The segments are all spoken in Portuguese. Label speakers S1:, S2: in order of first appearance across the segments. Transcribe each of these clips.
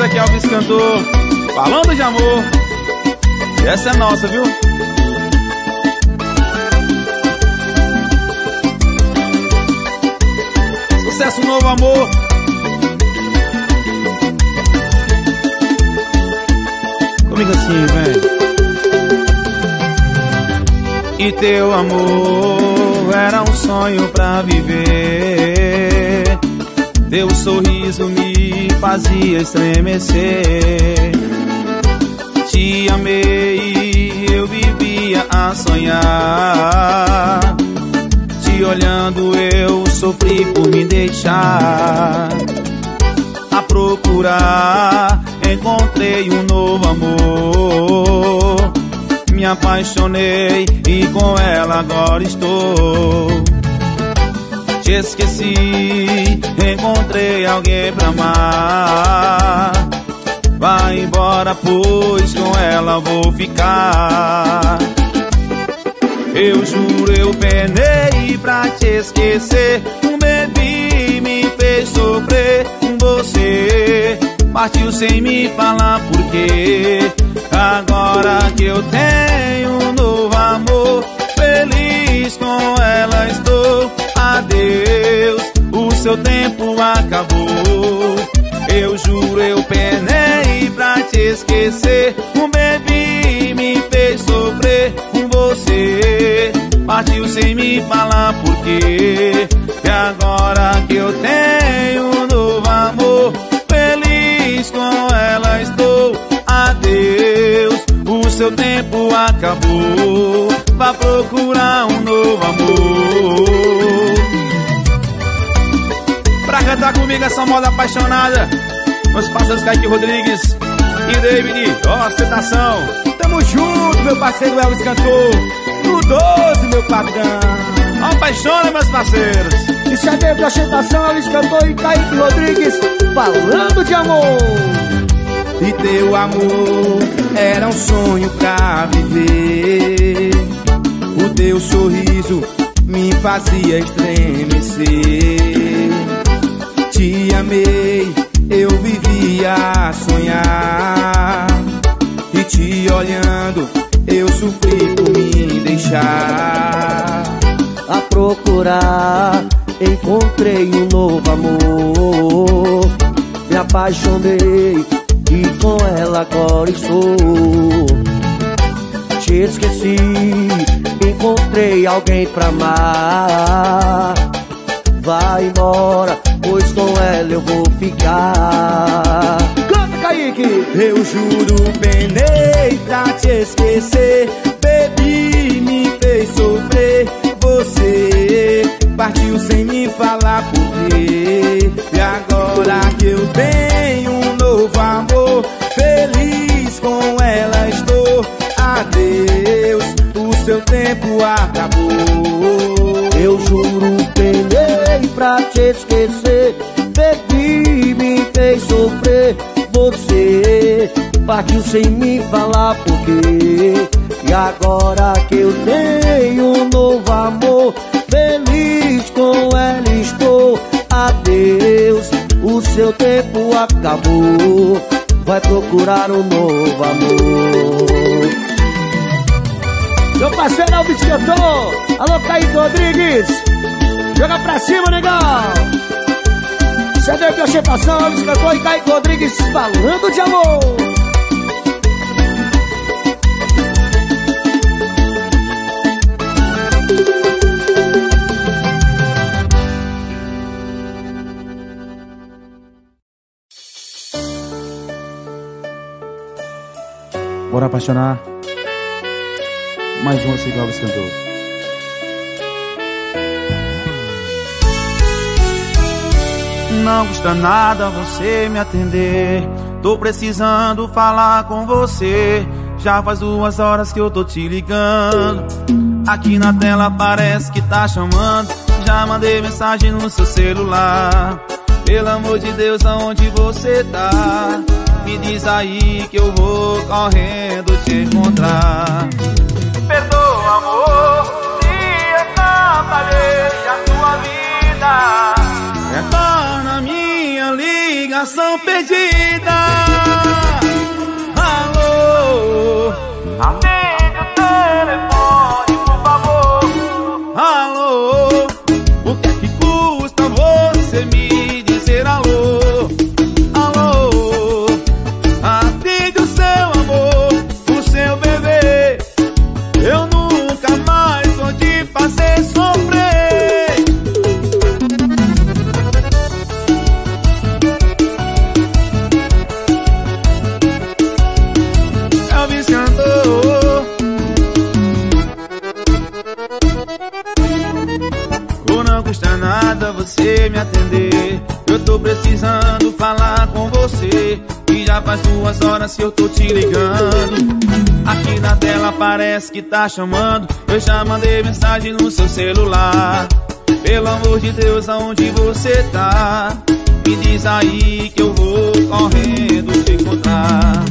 S1: Isso aqui é Alves Cantor, falando de amor. E essa é nossa, viu? Sucesso novo, amor. Comigo assim, vem. E teu amor era um sonho pra viver. Teu sorriso me fazia estremecer. Te amei, eu vivia a sonhar. Te olhando, eu sofri por me deixar. A procurar, encontrei um novo amor. Me apaixonei e com ela agora estou esqueci. Encontrei alguém pra amar. Vai embora, pois com ela vou ficar. Eu juro, eu penei pra te esquecer. Um bebê me fez sofrer. Você partiu sem me falar porquê. Agora que eu tenho um novo amor, feliz com ela estou adeus, o seu tempo acabou. Eu juro, eu penei pra te esquecer. Um bebê me fez sofrer com você. Partiu sem me falar porquê. E agora que eu tenho um novo amor, feliz com ela estou. Adeus, o seu tempo acabou. Vá procurar um novo amor. Pra cantar comigo essa moda apaixonada, meus parceiros Kaique Rodrigues e David, ostentação.
S2: Tamo junto, meu parceiro Elvis Cantor. No 12, meu patrão.
S1: Apaixona, meus parceiros.
S2: Isso é David Ostentação, Elvis Cantor e Kaique Rodrigues falando de amor.
S3: E teu amor era um sonho pra viver. O teu sorriso me fazia estremecer. Amei, eu vivia a sonhar. E te olhando, eu sofri por me deixar.
S4: A procurar, encontrei um novo amor. Me apaixonei e com ela agora estou. Te esqueci, encontrei alguém pra amar. Vai embora, pois com ela eu vou ficar.
S2: Canta, Kaique!
S3: Eu juro, penei pra te esquecer. Bebi, me fez sofrer. Você partiu sem me falar porquê. E agora que eu tenho um novo amor, feliz com ela estou. Adeus, o seu tempo acabou.
S4: Eu juro, penei pra te esquecer. Bebi, me fez sofrer. Você partiu sem me falar porquê. E agora que eu tenho um novo amor, feliz com ela estou. Adeus, o seu tempo acabou. Vai procurar um novo amor.
S2: Meu parceiro Elvis Cantor. Alô, Kaique Rodrigues. Joga pra cima, negão. Isso é David Ostentação, Elvis Cantor e Kaique Rodrigues falando de amor.
S1: Bora apaixonar. Mais uma assim que Não custa nada você me atender. Tô precisando falar com você. Já faz duas horas que eu tô te ligando. Aqui na tela parece que tá chamando. Já mandei mensagem no seu celular. Pelo amor de Deus, aonde você tá? Me diz aí que eu vou correndo te encontrar. Perdoa, amor, se atrapalhei a tua vida. Ligação perdida. Que tá chamando Eu já mandei mensagem no seu celular Pelo amor de Deus, aonde você tá? Me diz aí que eu vou correndo te encontrar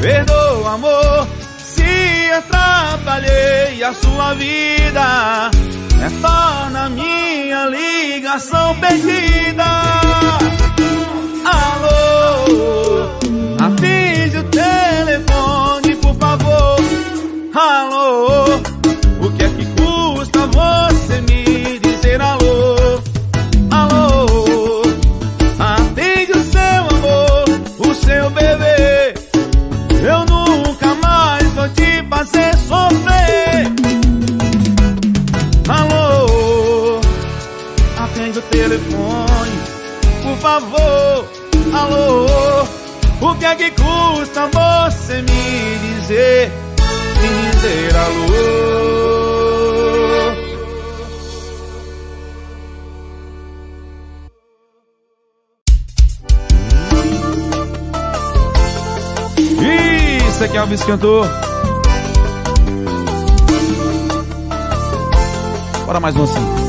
S1: Perdoa, amor, se atrapalhei a sua vida. Retorna minha ligação perdida. Alô, me dizer alô? Isso aqui é Elvis cantor. Bora mais um assim.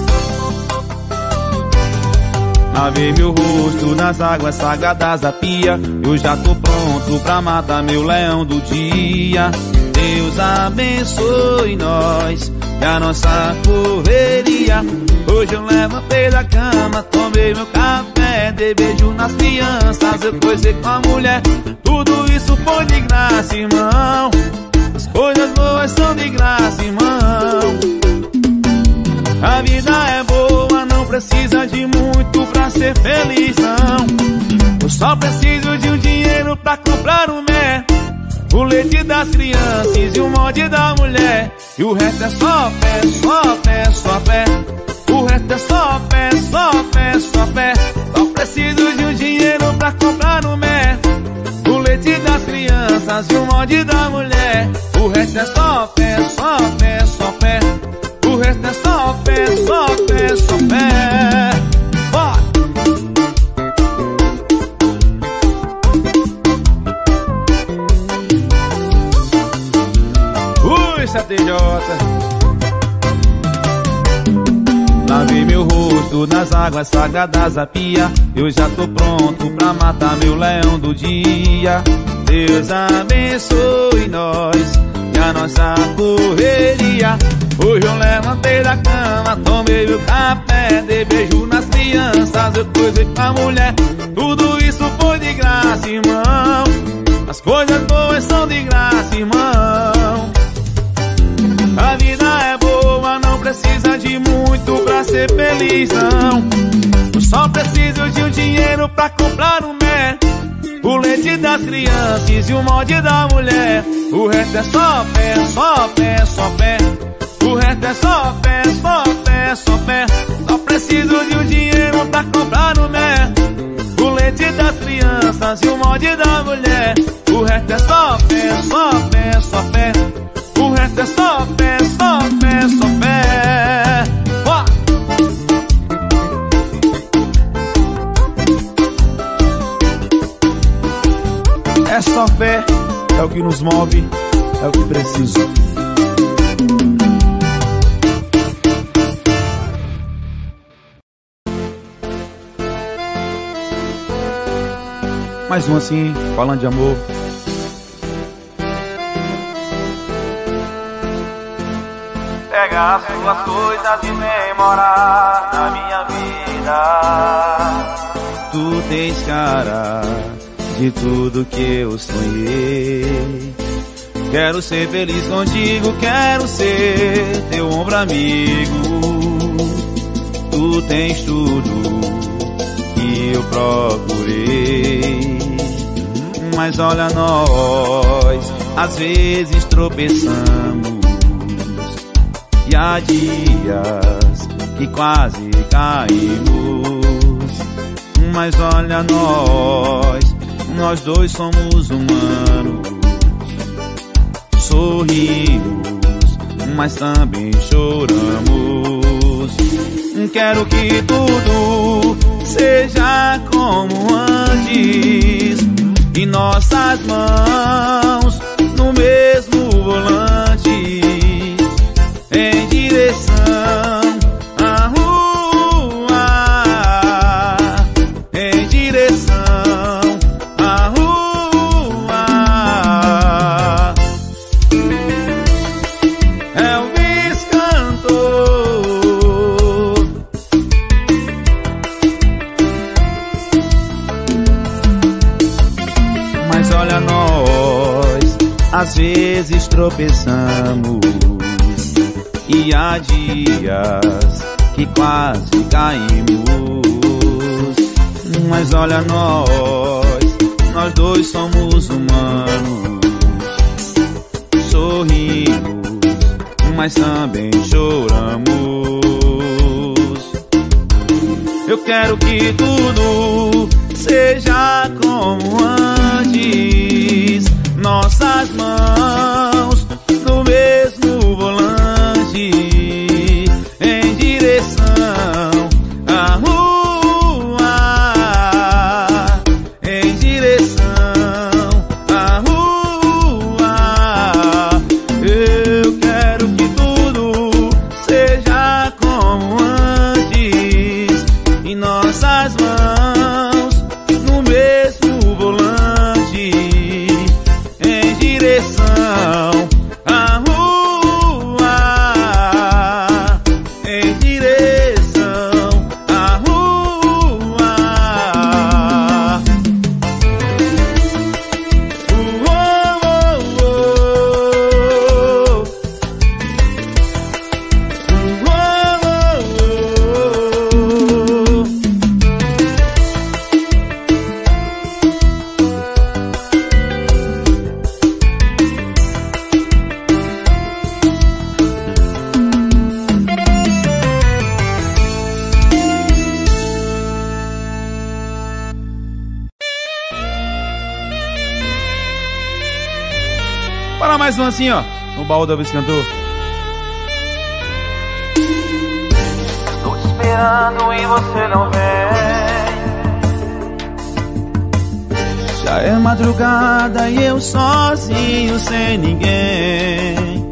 S1: Lavei meu rosto nas águas sagradas da pia. Eu já tô pronto pra matar meu leão do dia. Deus abençoe nós e a nossa correria. Hoje eu levantei da cama, tomei meu café, dei beijo nas crianças, eu coisei com a mulher. Tudo isso foi de graça, irmão. As coisas boas são de graça, irmão. A vida é boa, não precisa de muito pra ser feliz, não. Eu só preciso de um dinheiro pra comprar um mé. O leite das crianças e o molde da mulher. E o resto é só fé, só fé, só fé. O resto é só fé, só fé, só fé. Só preciso de um dinheiro pra comprar um mé. O leite das crianças e o molde da mulher. O resto é só fé, só fé, só fé. O resto é só fé, só fé, só. Bora! Ui. Lavei meu rosto nas águas sagradas da pia. Eu já tô pronto pra matar meu leão do dia. Deus abençoe nós e a nossa correria. Hoje eu levantei da cama, tomei meu café, dei beijo nas crianças, eu coisei com a mulher. Tudo isso foi de graça, irmão. As coisas boas são de graça, irmão. A vida é boa, não precisa de muito pra ser feliz, não. Eu só preciso de um dinheiro pra comprar um mé. O leite das crianças e o molde da mulher. O resto é só fé, só fé, só fé. O é só fé, só fé, só fé. Só preciso de um dinheiro pra comprar um mé. O leite das crianças e o molde da mulher. O resto é só fé, só fé, só fé. O resto é só fé, só fé, só. Ó! É só fé, é o que nos move, é o que preciso. Mais um assim, falando de amor. Pega as suas coisas e vem morar na minha vida. Tu tens cara de tudo que eu sonhei. Quero ser feliz contigo, quero ser teu ombro amigo. Tu tens tudo que eu procurei. Mas olha nós, às vezes tropeçamos. E há dias que quase caímos. Mas olha nós, nós dois somos humanos. Sorrimos, mas também choramos. Quero que tudo seja como antes. E nossas mãos no mesmo volante, vezes tropeçamos e há dias que quase caímos. Mas olha nós, nós dois somos humanos. Sorrimos, mas também choramos. Eu quero que tudo seja como antes nossas mãos assim, ó. No baú da vez cantor.
S5: Estou te esperando e você não vem.
S1: Já é madrugada e eu sozinho, sem ninguém.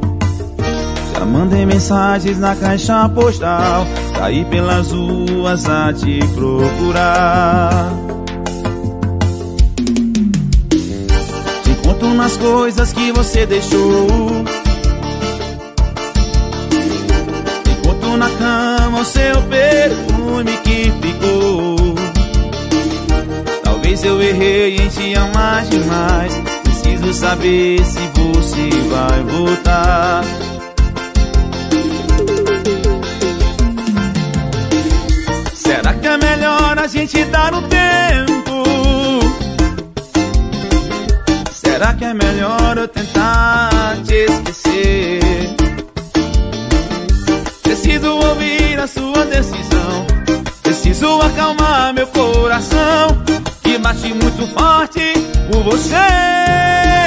S1: Já mandei mensagens na caixa postal. Saí pelas ruas a te procurar. Nas coisas que você deixou. Conto na cama o seu perfume que ficou. Talvez eu errei em te amar demais. Preciso saber se você vai voltar. Será que é melhor a gente dar um tempo? Será que é melhor eu tentar te esquecer? Preciso ouvir a sua decisão. Preciso acalmar meu coração que bate muito forte por você.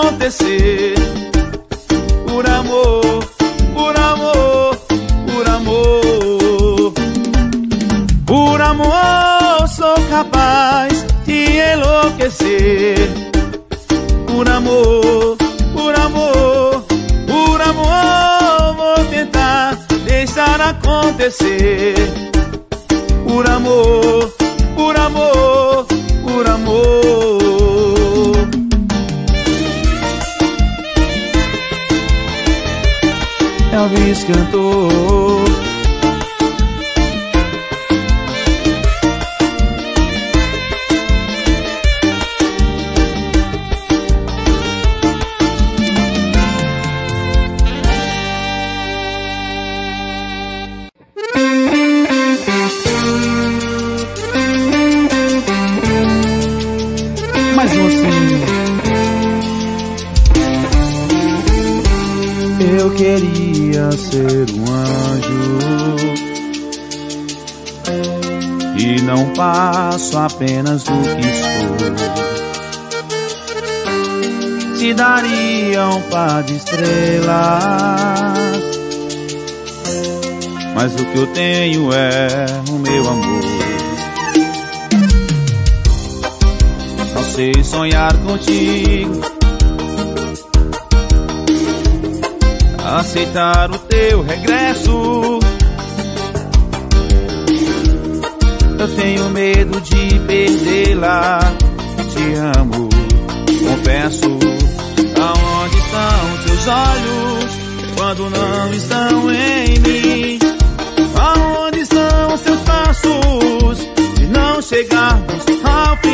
S1: Acontecer. Por amor, por amor, por amor. Por amor sou capaz de enlouquecer. Por amor, por amor, por amor vou tentar deixar acontecer. Por amor. feliz cantor apenas do que sou. Te daria um par de estrelas, mas o que eu tenho é o meu amor. Só sei sonhar contigo. Aceitar o teu regresso. Eu tenho medo de perdê-la. Te amo, confesso. Aonde estão seus olhos quando não estão em mim? Aonde estão seus passos se não chegarmos ao fim?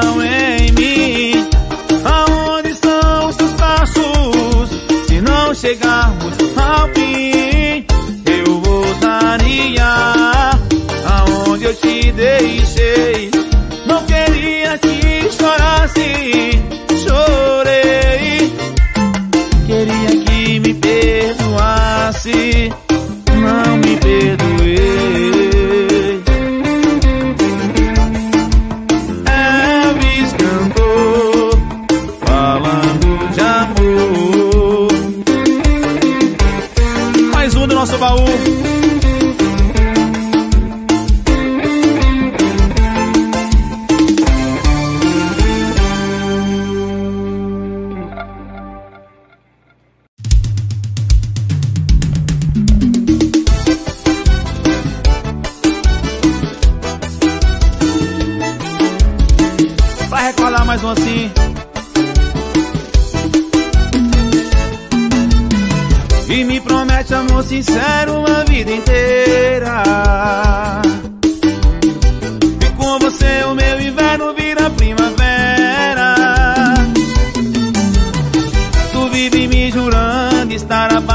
S1: Não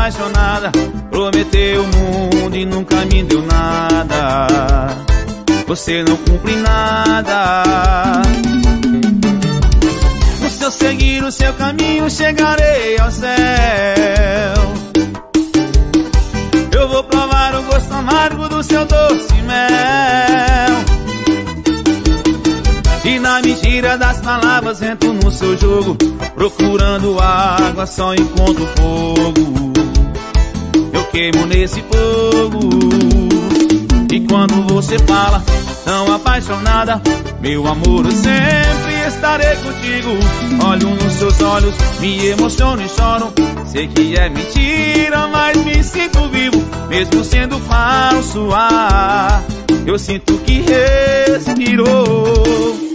S1: apaixonada. Prometeu o mundo e nunca me deu nada. Você não cumpre nada. Se eu seguir o seu caminho, chegarei ao céu. Eu vou provar o gosto amargo do seu doce mel. E na mentira das palavras entro no seu jogo. Procurando água, só encontro fogo. Queimo nesse fogo. E quando você fala tão apaixonada, meu amor, eu sempre estarei contigo. Olho nos seus olhos, me emociono e choro. Sei que é mentira, mas me sinto vivo, mesmo sendo falso. Ah, eu sinto que respirou.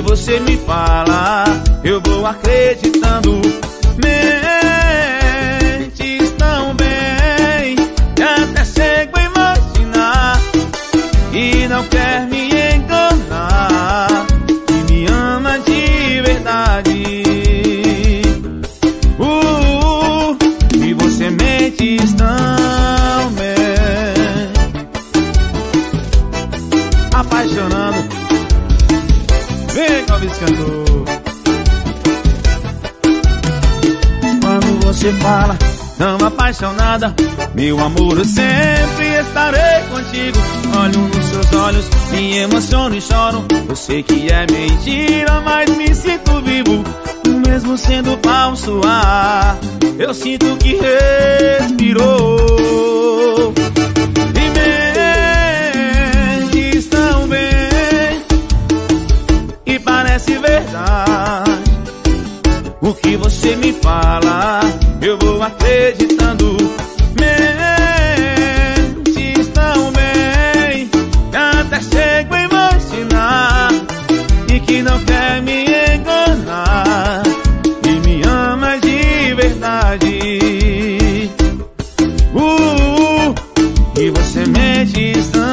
S1: você me fala, eu vou acreditando. Meu amor, eu sempre estarei contigo. Olho nos seus olhos, me emociono e choro. Eu sei que é mentira, mas me sinto vivo. Mesmo sendo falso ar, eu sinto que respirou. E mentes tão bem, e parece verdade. O que você me fala, eu vou acreditando. Verdade. Uh, e você mente tão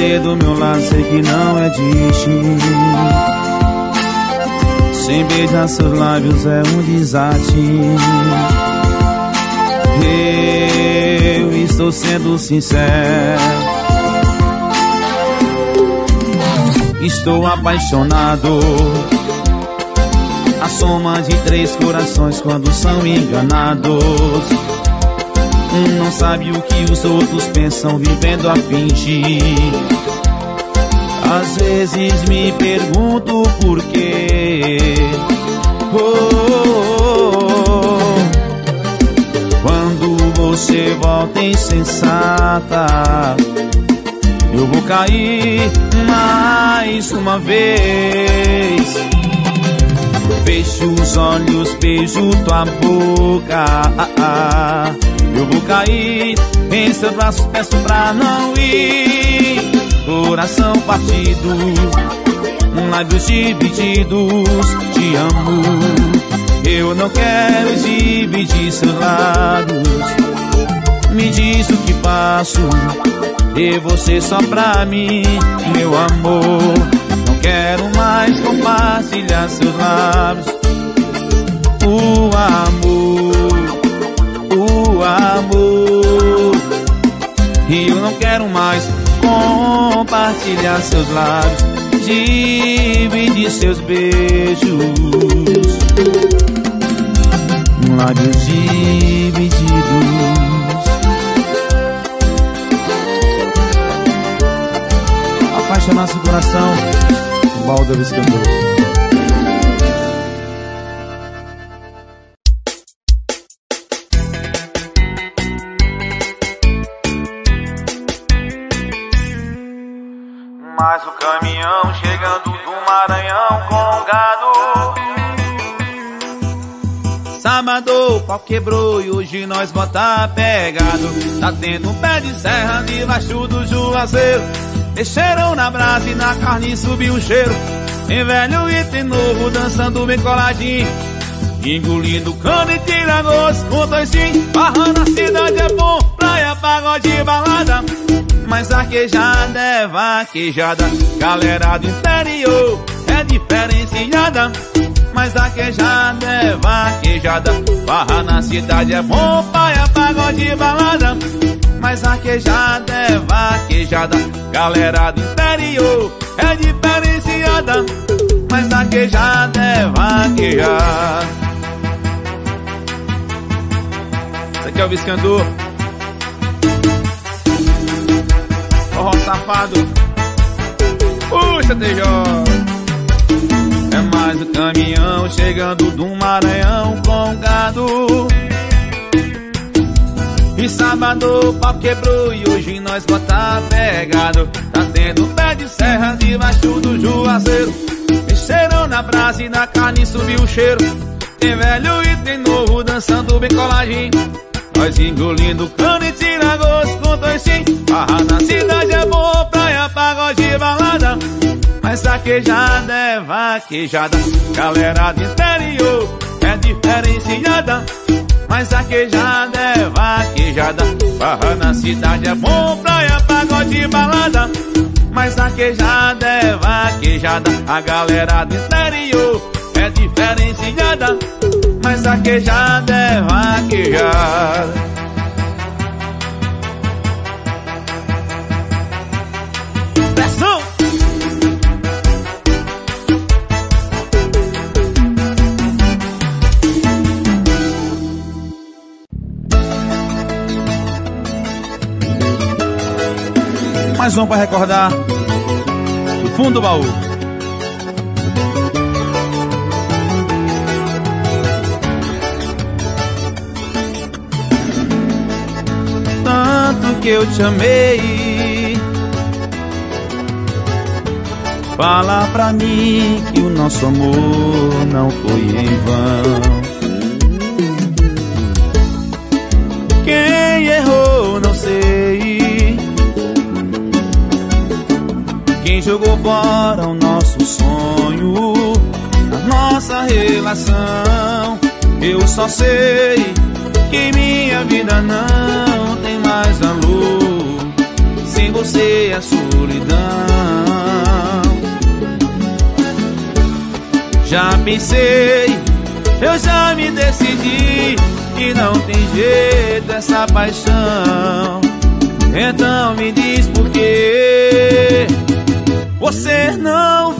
S1: do meu lado, sei que não é destino. Sem beijar seus lábios é um desatino. Eu estou sendo sincero. Estou apaixonado. A soma de três corações quando são enganados. Um não sabe o que os outros pensam vivendo a fingir. Às vezes me pergunto por quê. Oh, oh, oh. Quando você volta insensata, eu vou cair mais uma vez. Fecho os olhos, beijo tua boca. Ah, ah. Eu vou cair em seus braços, peço pra não ir. Coração partido, lábios divididos. Te amo, eu não quero dividir seus lábios. Me diz o que passo, e você só pra mim, meu amor. Não quero mais compartilhar seus lábios. O amor, amor. E eu não quero mais compartilhar seus lábios, dividir seus beijos. Lábios divididos. Apaixonar seu coração, Balda Viscandor.
S5: Mas o caminhão chegando do Maranhão com gado.
S1: Sábado o pau quebrou e hoje nós bota pegado. Tá tendo um pé de serra debaixo do juazeiro. Mexeram na brasa e na carne subiu o cheiro. Tem velho e tem novo dançando bem coladinho. Engolindo cano e tira gosto com doisinho. Barra na cidade é bom, praia, pagode, balada. Mas arquejada é vaquejada. Galera do interior é diferenciada. Mas arquejada é vaquejada. Barra na cidade é bom, praia, pagode, balada. Mas arquejada é vaquejada. Galera do interior é diferenciada. Mas arquejada é vaquejada. Esse aqui é o Viscandor. Safado. TJ. é mais um caminhão chegando do Maranhão com gado. E sábado o pau quebrou e hoje nós bota pegado. Tá tendo pé de serra debaixo do juazeiro. Mexeram na brasa e na carne subiu o cheiro. Tem velho e tem novo dançando bem coladinho. Nós engolindo cano e tira gosto com dois sim. Barra na cidade é bom, pagode e balada. Mas saquejada é vaquejada. Galera do interior é diferenciada. Mas saquejada é vaquejada. Barra na cidade é bom, praia, pagode balada. Mas saquejada é vaquejada. A galera do interior é diferenciada, mas vaquejada é vaquejada. Mais um para recordar do fundo do baú. que eu te amei. Fala pra mim que o nosso amor não foi em vão. Jogou fora o nosso sonho, a nossa relação. Eu só sei que minha vida não tem mais valor. Sem você a solidão. Já pensei, eu já me decidi que não tem jeito essa paixão. Então me diz por que você não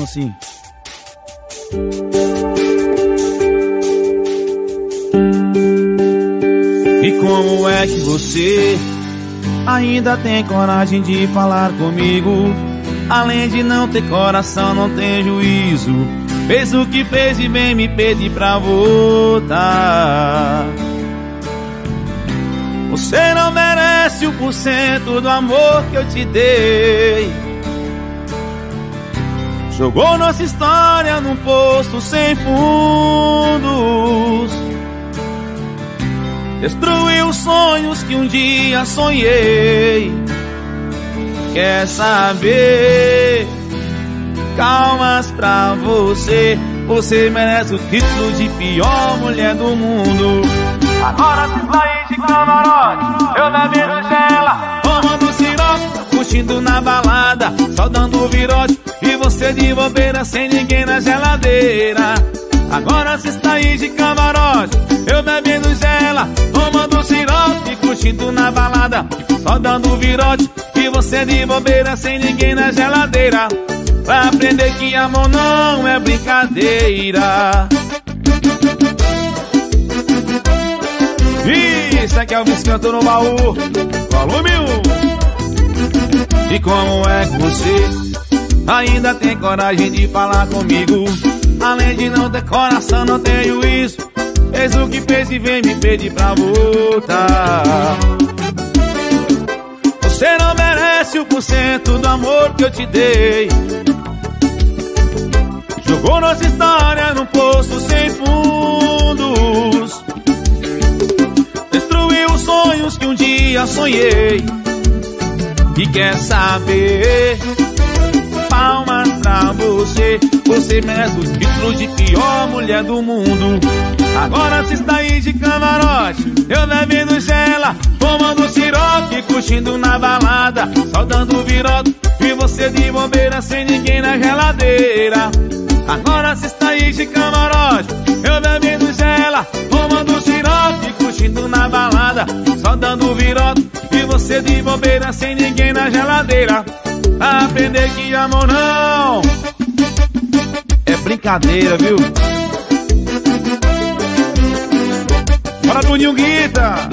S1: assim. E como é que você ainda tem coragem de falar comigo? Além de não ter coração, não tem juízo. Fez o que fez e vem me pedir pra voltar Você não merece o porcento do amor que eu te dei Jogou nossa história num poço sem fundos. Destruiu os sonhos que um dia sonhei. Quer saber? Calmas pra você. Você merece o título de pior mulher do mundo. Agora se vai de camarote, eu tomando sirope, curtindo na balada, só dando virote. E você de bobeira sem ninguém na geladeira. Agora se está aí de camarote, eu bebendo gela, tomando sirope, curtindo na balada, só dando virote. E você de bobeira sem ninguém na geladeira. Vai aprender que amor não é brincadeira Isso aqui é o Viscanto no baú Volume 1 E como é que você ainda tem coragem de falar comigo? Além de não ter coração, não tem juízo Fez o que fez e vem me pedir pra voltar. Você não merece o porcento do amor que eu te dei. Jogou nossa história num poço sem fundos. Destruiu os sonhos que um dia sonhei E quer saber? Palmas pra você. Você merece o título de pior mulher do mundo. Agora se está aí de camarote Eu bebendo gela. Fumando siroque Curtindo na balada. Só dando virote E você de bobeira Sem ninguém na geladeira. Agora se está aí de camarote Eu bebendo gela. Fumando siroque Curtindo na balada Só dando virote E você de bobeira Sem ninguém na geladeira Aprender que amor não É brincadeira, viu? Bora Bruninho Guita!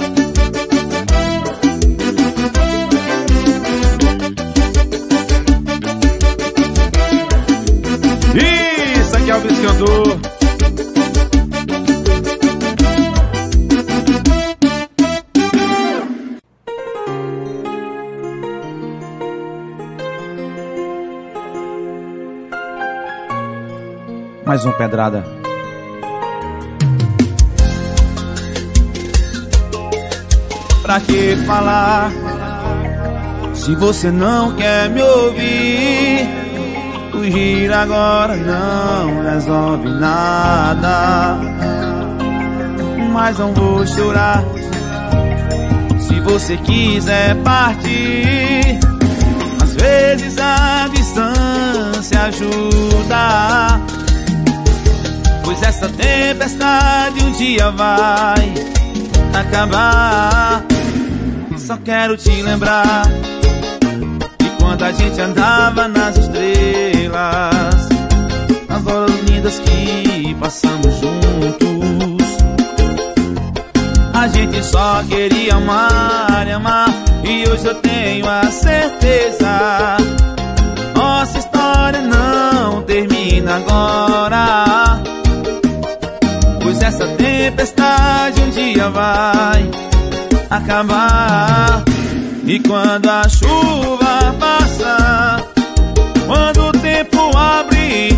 S1: Isso aqui é o vice-cantor Mais uma pedrada pra que falar? Se você não quer me ouvir, fugir agora não resolve nada. Mas não vou chorar. Se você quiser partir, às vezes a distância ajuda. Pois essa tempestade um dia vai acabar. Só quero te lembrar De quando a gente andava nas estrelas Nas horas lindas que passamos juntos A gente só queria amar e amar E hoje eu tenho a certeza Nossa história não termina agora tempestade um dia vai acabar. E quando a chuva passar, quando o tempo abrir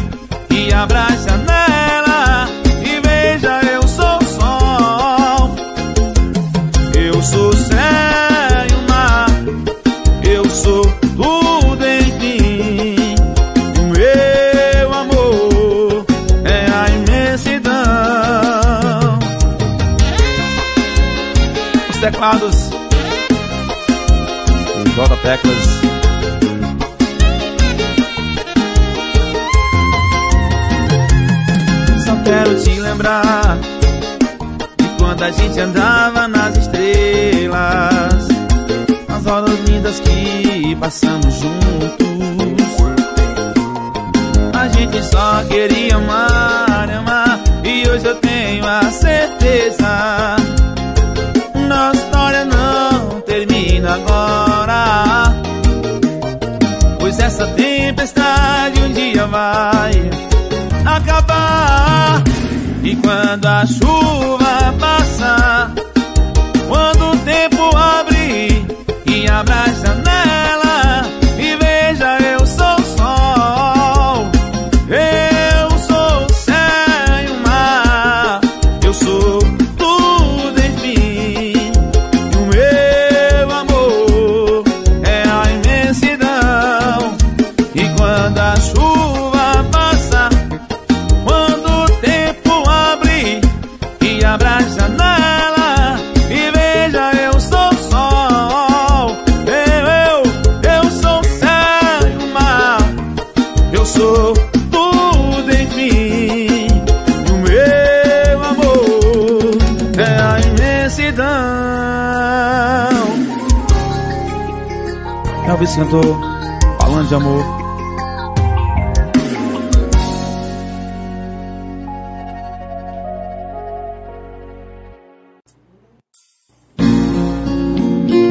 S1: e abra Os teclados e J Teclas. Só quero te lembrar de quando a gente andava nas estrelas, as horas lindas que passamos juntos. A gente só queria amar, amar, e hoje eu tenho a certeza. Agora. Pois essa tempestade um dia vai acabar. E quando a chuva passar, quando o tempo abrir e abra a janela Cantou falando de amor.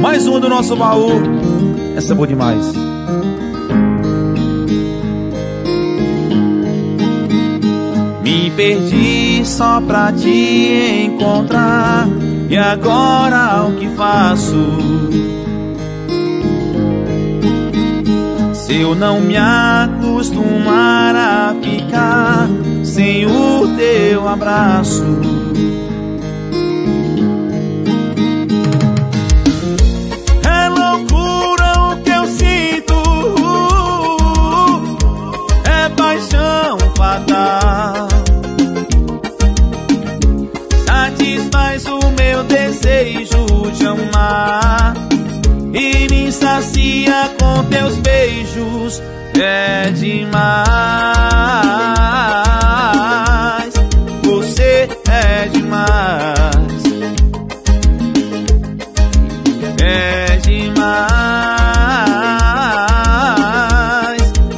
S1: Mais uma do nosso baú. Essa é boa demais. Me perdi só pra te encontrar. E agora o que faço? Eu não me acostumar a ficar sem o teu abraço. É loucura o que eu sinto, é paixão fatal. Satisfaz o meu desejo de amar e me sacia com teus beijos. É demais, você é demais, é demais,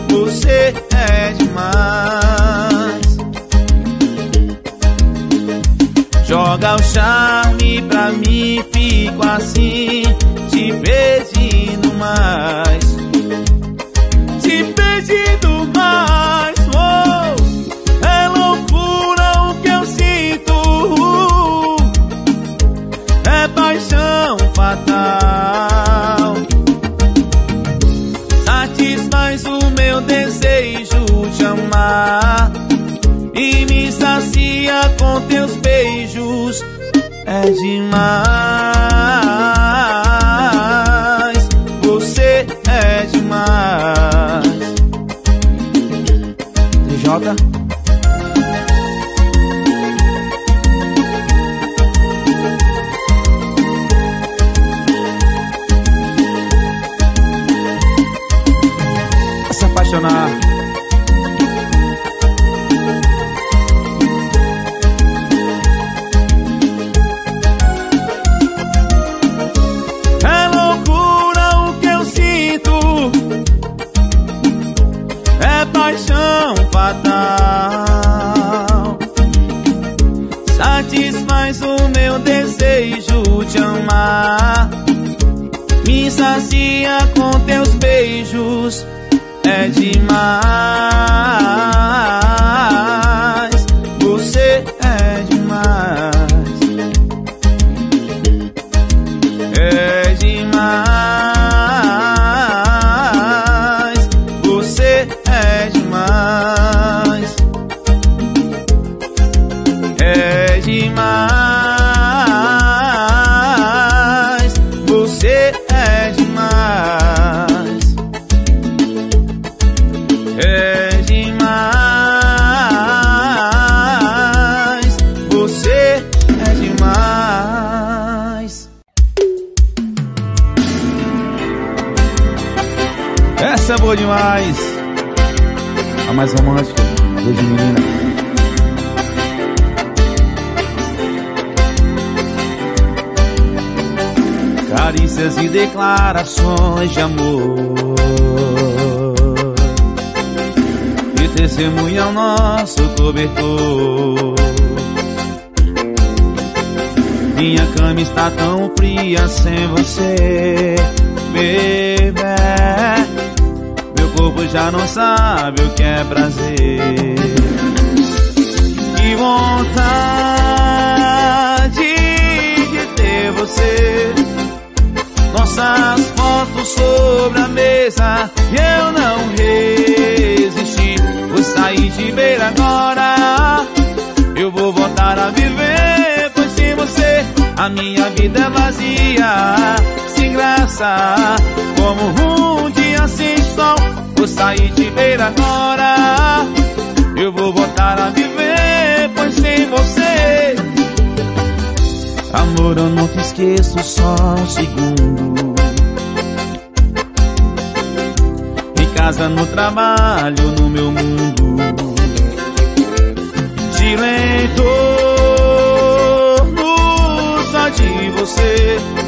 S1: você é demais. Joga o charme pra mim, fico assim, mais. Te pedindo mais, oh, é loucura o que eu sinto, é paixão fatal. Satisfaz o meu desejo de amar e me sacia com teus beijos. É demais, Yeah. Boa demais. A mais romântica, desde menina. Carícias e declarações de amor E testemunha o nosso cobertor Minha cama está tão fria sem você, bebê corpo já não sabe o que é prazer Que vontade de ter você nossas fotos sobre a mesa e eu não resisti. Vou sair de ver agora. Eu vou voltar a viver, pois sem você a minha vida é vazia, sem graça, como um dia sem sol. Vou sair de ver agora. Eu vou voltar a viver, pois sem você Amor, eu não te esqueço só um segundo. Em casa, no trabalho, no meu mundo. Giro em torno só de você.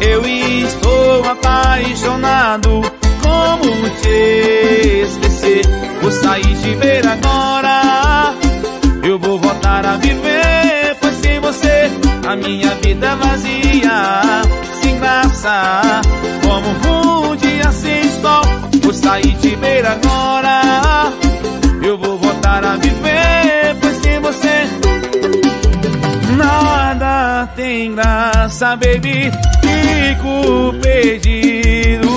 S1: Eu estou apaixonado. Como te esquecer? Vou sair de ver agora. Eu vou voltar a viver, pois sem você a minha vida vazia, sem graça, como um dia sem sol. Vou sair de ver agora, eu vou voltar a viver, tem graça, baby. Fico perdido.